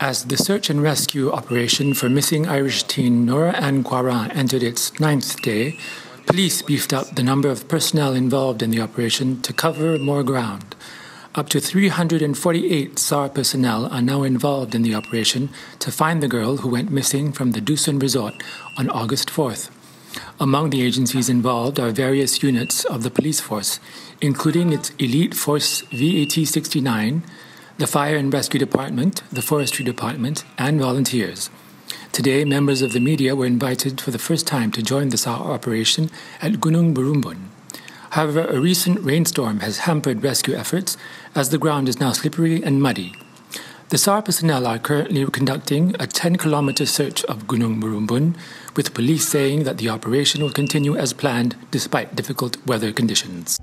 As the search and rescue operation for missing Irish teen Nora Anne Quoirin entered its ninth day, police beefed up the number of personnel involved in the operation to cover more ground. Up to 348 SAR personnel are now involved in the operation to find the girl who went missing from the Dusun resort on August 4th. Among the agencies involved are various units of the police force, including its elite force VAT 69 the Fire and Rescue Department, the Forestry Department, and volunteers. Today, members of the media were invited for the first time to join the SAR operation at Gunung Berembun. However, a recent rainstorm has hampered rescue efforts as the ground is now slippery and muddy. The SAR personnel are currently conducting a 10 kilometer search of Gunung Berembun, with police saying that the operation will continue as planned despite difficult weather conditions.